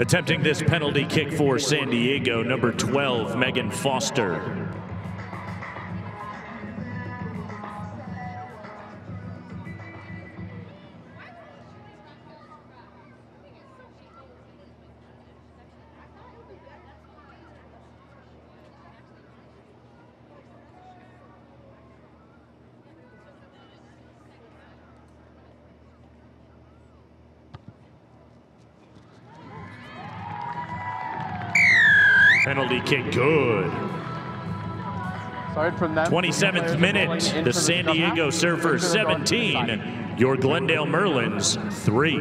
Attempting this penalty kick for San Diego, number 12, Megan Foster. Penalty kick good. Aside from them, 27th minute, the San Diego Surfers 17, your Glendale Merlins 3.